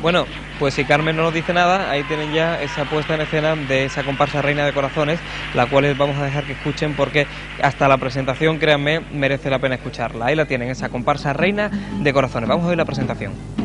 Bueno, pues si Carmen no nos dice nada, ahí tienen ya esa puesta en escena de esa comparsa Reina de Corazones, la cual les vamos a dejar que escuchen porque hasta la presentación, créanme, merece la pena escucharla. Ahí la tienen, esa comparsa Reina de Corazones. Vamos a oír la presentación.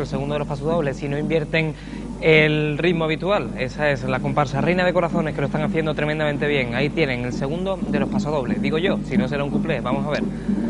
el segundo de los pasos pasodobles si no invierten el ritmo habitual. Esa es la comparsa Reina de Corazones que lo están haciendo tremendamente bien. Ahí tienen el segundo de los pasos pasodobles. Digo yo, si no será un cuplé, vamos a ver.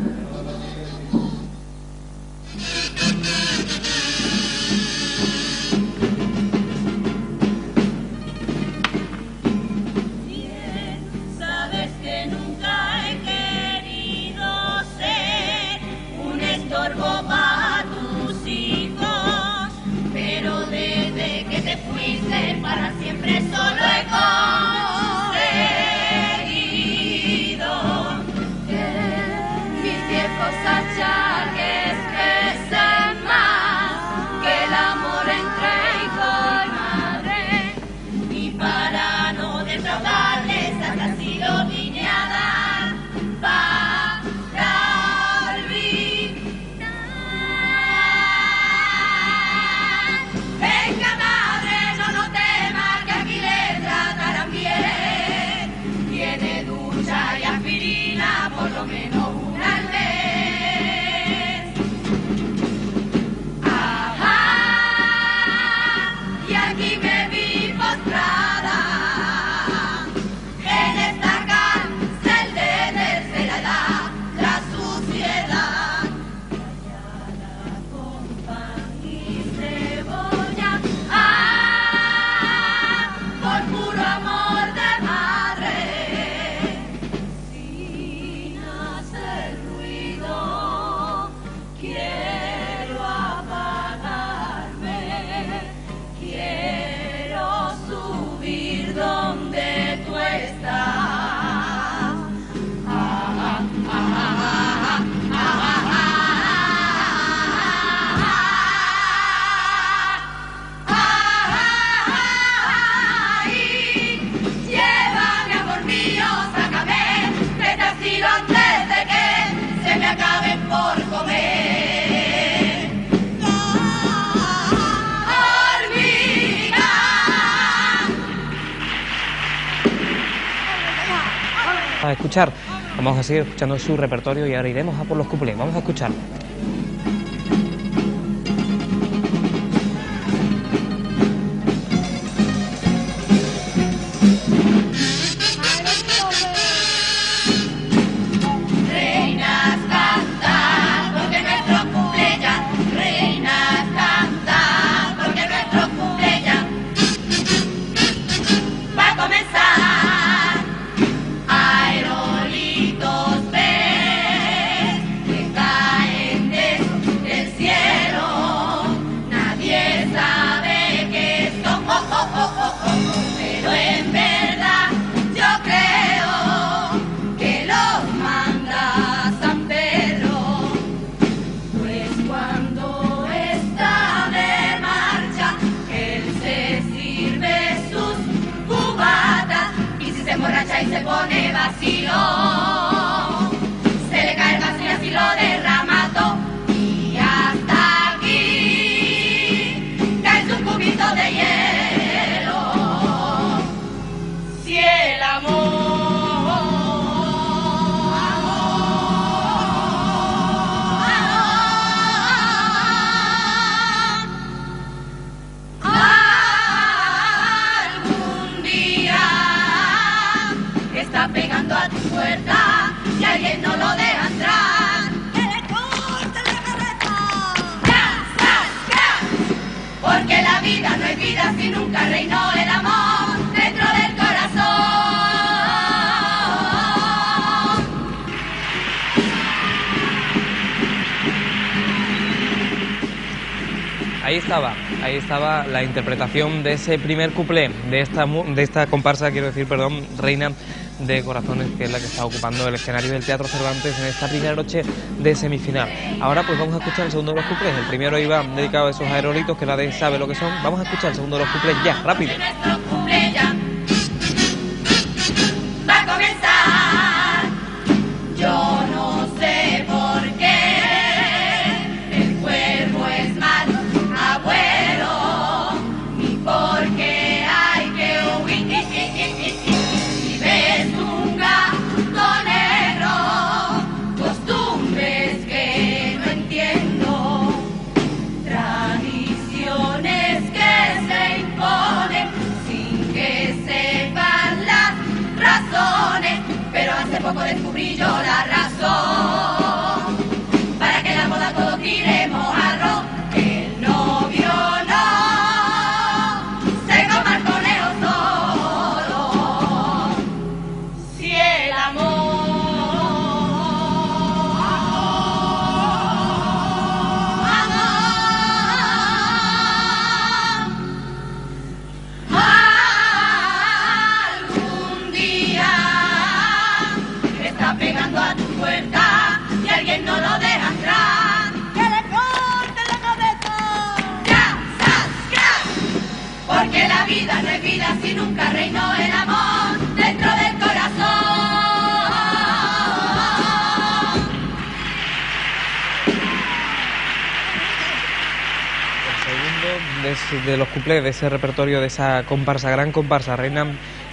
a escuchar. Vamos a seguir escuchando su repertorio y ahora iremos a por los cuplés. Vamos a escucharlo. interpretación de ese primer cuplé, de esta, de esta comparsa, quiero decir, perdón, Reina de Corazones, que es la que está ocupando el escenario del Teatro Cervantes en esta primera noche de semifinal. Ahora pues vamos a escuchar el segundo de los cuplés. El primero iba dedicado a esos aerolitos que la nadie sabe lo que son. Vamos a escuchar el segundo de los cuplés ya, rápido. de los cuplés de ese repertorio de esa comparsa, gran comparsa, Reina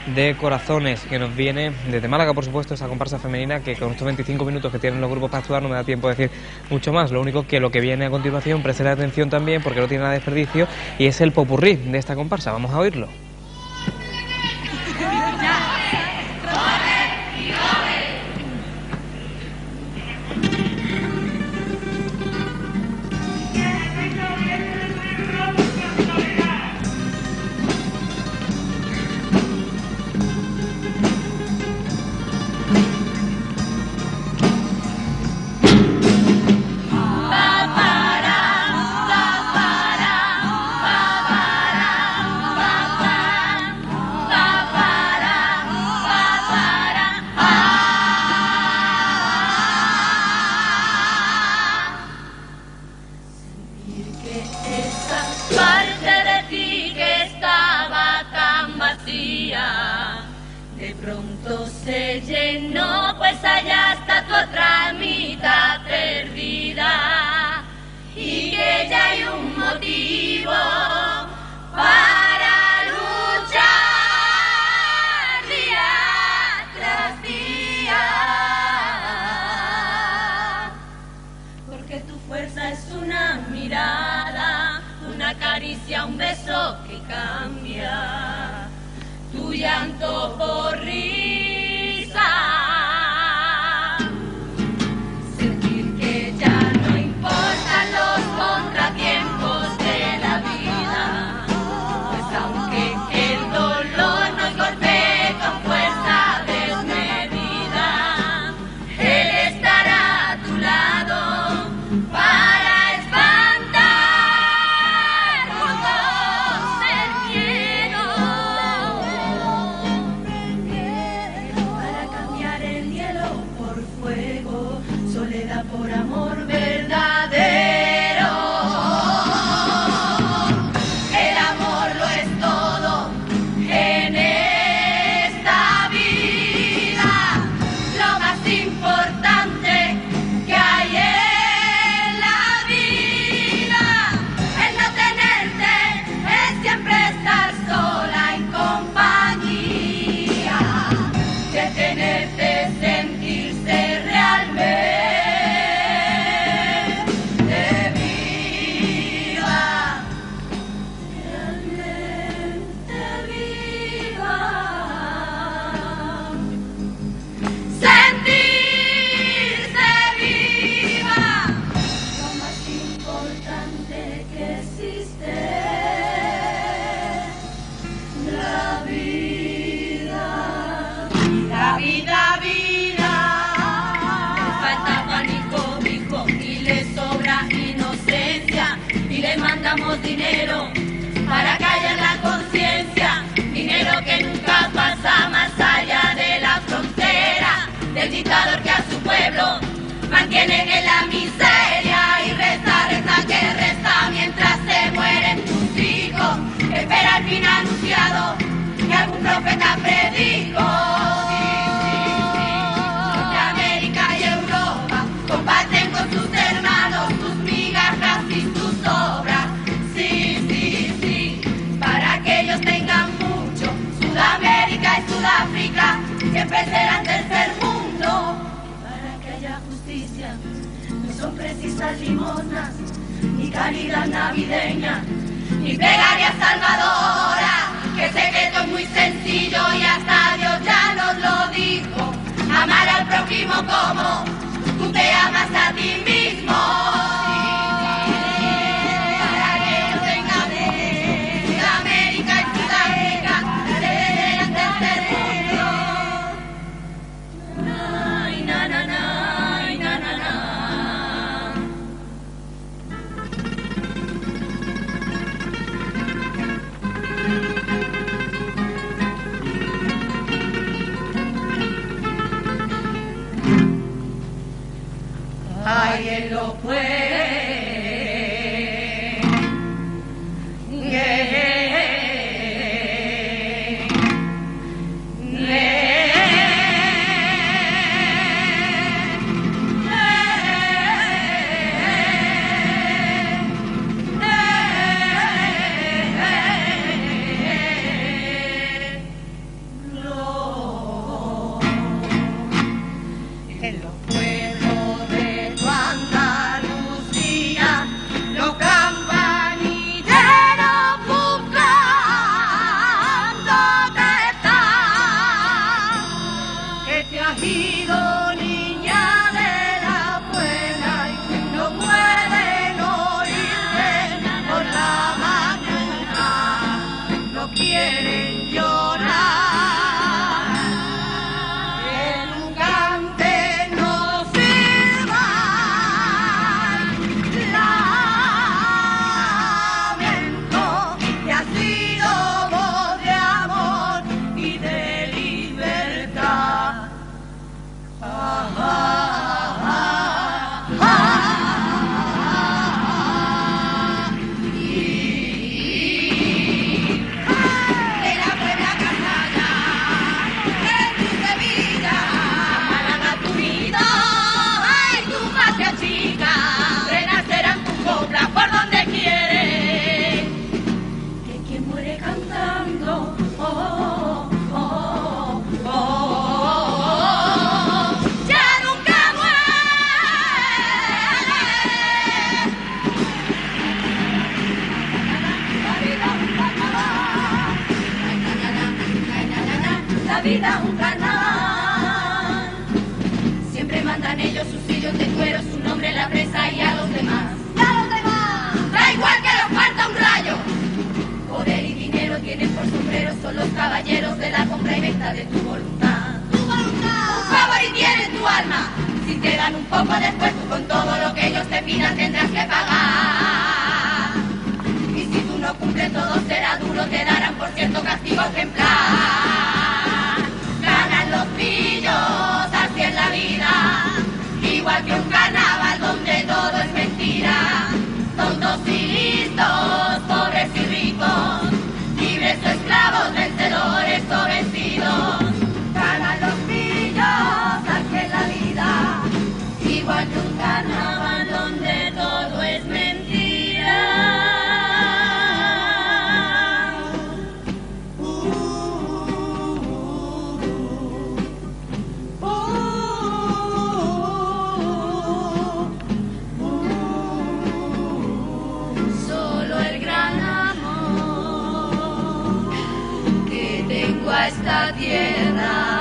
de Corazones, que nos viene desde Málaga, por supuesto, esa comparsa femenina que con estos 25 minutos que tienen los grupos para actuar no me da tiempo de decir mucho más. Lo único que lo que viene a continuación, preste la atención también porque no tiene nada de desperdicio y es el popurrí de esta comparsa. Vamos a oírlo. muchas limosnas, ni caridad navideña, ni plegaria salvadora, que el secreto es muy sencillo y hasta Dios ya nos lo dijo. Amar al prójimo como tú te amas a a esta tierra